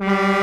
Mm-hmm.